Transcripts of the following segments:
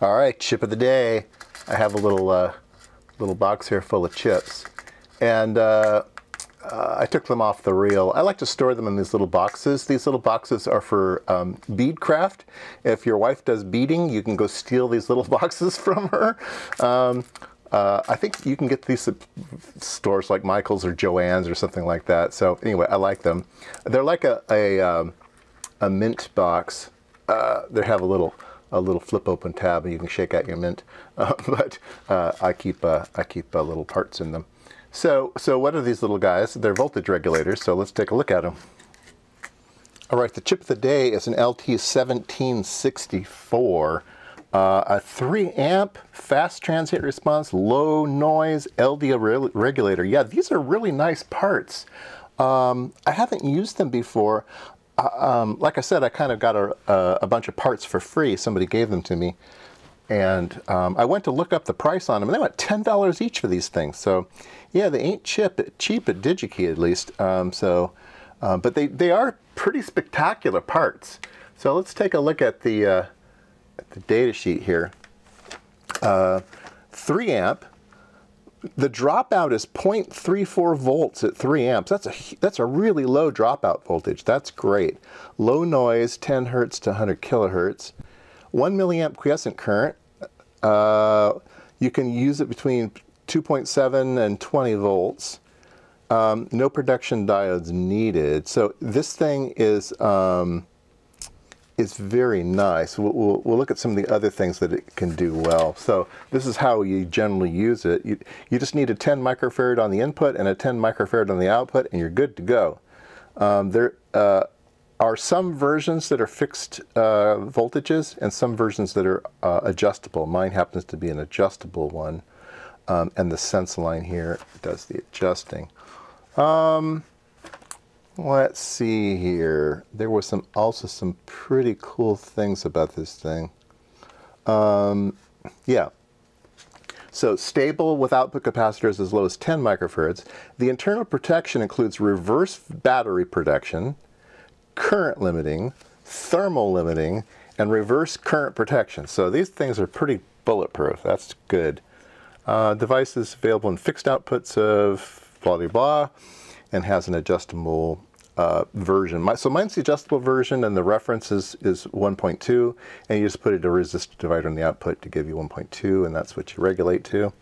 All right, chip of the day. I have a little uh, little box here full of chips, and uh, uh, I took them off the reel. I like to store them in these little boxes. These little boxes are for um, bead craft. If your wife does beading, you can go steal these little boxes from her. Um, uh, I think you can get these at stores like Michael's or Joann's or something like that. So anyway, I like them. They're like a a, um, a mint box. Uh, they have a little a little flip open tab and you can shake out your mint. Uh, but uh, I keep uh, I keep uh, little parts in them. So so what are these little guys? They're voltage regulators. So let's take a look at them. All right, the chip of the day is an LT1764. Uh, a 3 amp fast transient response, low noise LDO re regulator. Yeah, these are really nice parts. Um, I haven't used them before. Um, like I said, I kind of got a, a, a, bunch of parts for free. Somebody gave them to me. And um, I went to look up the price on them, and they went $10 each for these things. So, yeah, they ain't cheap, cheap at DigiKey at least. Um, so, uh, but they, they are pretty spectacular parts. So let's take a look at the, uh, the data sheet here. Uh, 3 amp. The dropout is 0.34 volts at 3 amps. That's a, that's a really low dropout voltage. That's great. Low noise, 10 hertz to 100 kilohertz. 1 milliamp quiescent current. Uh, you can use it between 2.7 and 20 volts. Um, no protection diodes needed. So this thing is um, is very nice. We'll, we'll, we'll, look at some of the other things that it can do well. So this is how you generally use it. You, you just need a 10 microfarad on the input and a 10 microfarad on the output and you're good to go. Um, there uh, are some versions that are fixed uh, voltages and some versions that are uh, adjustable. Mine happens to be an adjustable one. Um, and the sense line here does the adjusting. Um, Let's see here. There were some also some pretty cool things about this thing. Um, yeah. So stable with output capacitors as low as 10 microfarads. The internal protection includes reverse battery protection, current limiting, thermal limiting, and reverse current protection. So these things are pretty bulletproof. That's good. Uh, device is available in fixed outputs of blah, blah, blah, and has an adjustable uh, version. My, so mine's the adjustable version and the reference is, is 1.2 and you just put a resistor divider in the output to give you 1.2 and that's what you regulate to.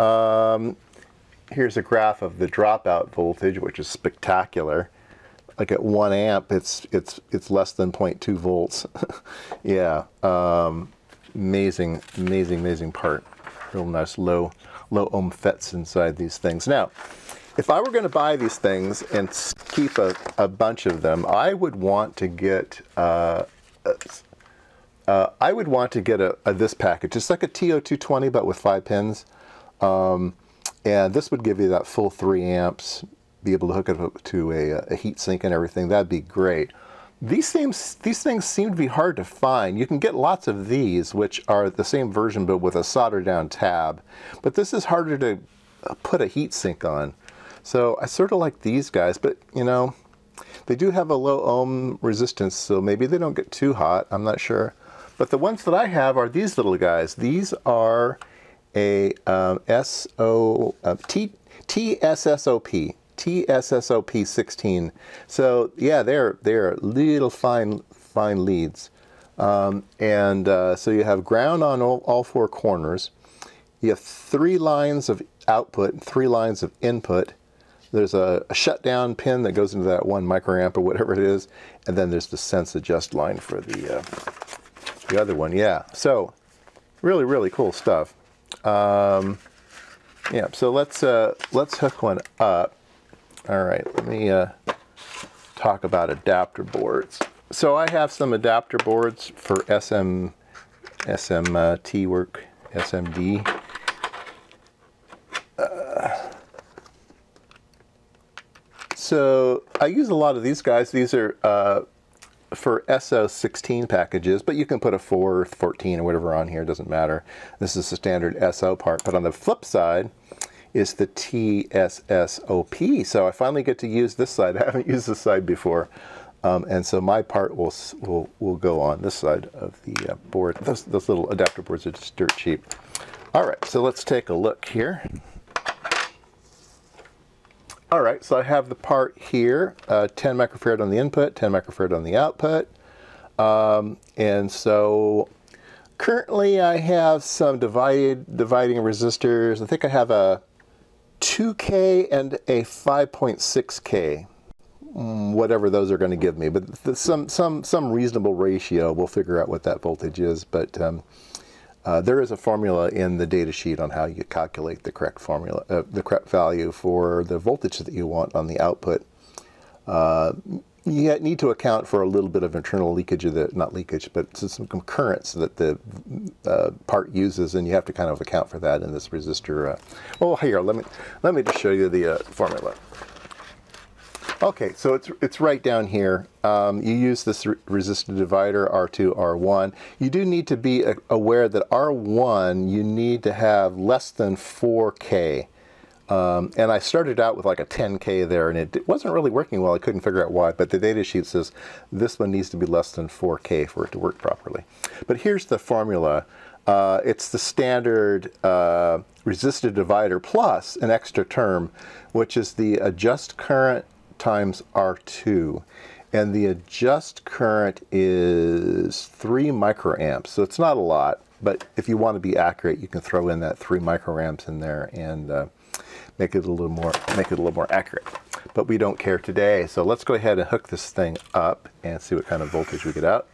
Um, here's a graph of the dropout voltage which is spectacular. Like at 1 amp it's it's it's less than 0.2 volts. yeah, um, amazing, amazing, amazing part. Real nice low low ohm FETs inside these things. Now, if I were going to buy these things and keep a, a bunch of them, I would want to get uh, uh, I would want to get a, a, this package. It's like a TO220 but with five pins. Um, and this would give you that full three amps, be able to hook it up to a, a heat sink and everything. That'd be great. These things, these things seem to be hard to find. You can get lots of these, which are the same version but with a solder down tab. But this is harder to put a heat sink on. So I sort of like these guys, but you know, they do have a low ohm resistance, so maybe they don't get too hot. I'm not sure. But the ones that I have are these little guys. These are a um, SO, uh, T, TSSOP, TSSOP 16. So yeah, they're they're little fine fine leads, um, and uh, so you have ground on all, all four corners. You have three lines of output, three lines of input, there's a, a, shutdown pin that goes into that one microamp or whatever it is, and then there's the sense adjust line for the uh, the other one. Yeah, so really really cool stuff. Um, yeah, so let's uh, let's hook one up. All right, let me uh, talk about adapter boards. So I have some adapter boards for SM SMT work, SMD. So I use a lot of these guys. These are uh, for SO16 packages, but you can put a 4 or 14 or whatever on here, doesn't matter. This is the standard SO part. But on the flip side is the TSSOP. So I finally get to use this side. I haven't used this side before. Um, and so my part will, will, will go on this side of the uh, board. Those, those little adapter boards are just dirt cheap. All right, so let's take a look here. All right, so I have the part here, uh, 10 microfarad on the input, 10 microfarad on the output. Um, and so currently I have some divided dividing resistors. I think I have a 2K and a 5.6K, mm, whatever those are going to give me. But some some some reasonable ratio. We'll figure out what that voltage is. But um, uh, there is a formula in the data sheet on how you calculate the correct formula, uh, the correct value for the voltage that you want on the output. Uh, you need to account for a little bit of internal leakage of the not leakage, but some currents that the uh, part uses, and you have to kind of account for that in this resistor. Well, here let me let me just show you the formula. Okay, so it's it's right down here. Um, you use this re resistor divider R2, R1. You do need to be aware that R1 you need to have less than 4K. Um, and I started out with like a 10K there, and it wasn't really working well. I couldn't figure out why, but the data sheet says this one needs to be less than 4K for it to work properly. But here's the formula. Uh, it's the standard uh, resistor divider plus an extra term, which is the adjust current times R2. And the adjust current is 3 microamps, so it's not a lot, but if you want to be accurate, you can throw in that 3 microamps in there and uh, make it a little more make it a little more accurate. But we don't care today, so let's go ahead and hook this thing up and see what kind of voltage we get out.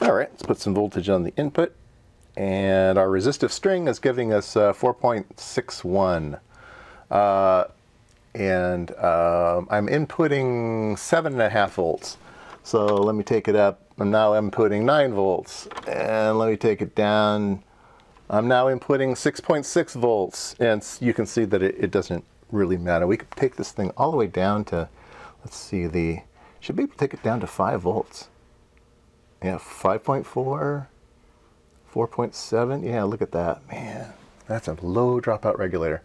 All right, let's put some voltage on the input, and our resistive string is giving us uh, 4.61. Uh, and um, I'm inputting seven and a half volts. So let me take it up. I'm now inputting nine volts, and let me take it down I'm now inputting 6.6 volts, and you can see that it, it, doesn't really matter. We could take this thing all the way down to, let's see, the should be able to take it down to 5 volts. Yeah, 5.4, 4.7. Yeah, look at that. Man, that's a low dropout regulator.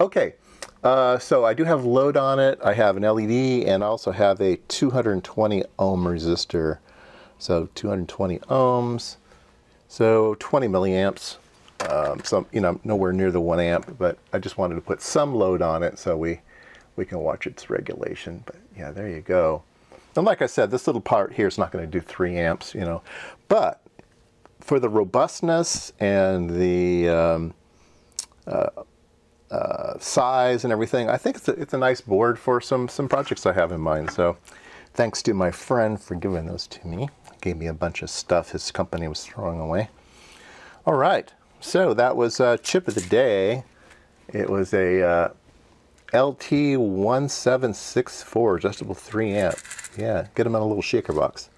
Okay, uh, so I do have load on it. I have an LED and also have a 220 ohm resistor. So 220 ohms, so 20 milliamps um, you know, nowhere near the one amp, but I just wanted to put some load on it so we, we can watch its regulation. But yeah, there you go. And like I said, this little part here is not going to do three amps, you know, but for the robustness and the um, uh, uh, size and everything, I think it's a, it's a nice board for some, some projects I have in mind. So thanks to my friend for giving those to me. Gave me a bunch of stuff his company was throwing away. All right. So that was uh, chip of the day. It was a uh, LT1764 adjustable 3 amp. Yeah, get them in a little shaker box.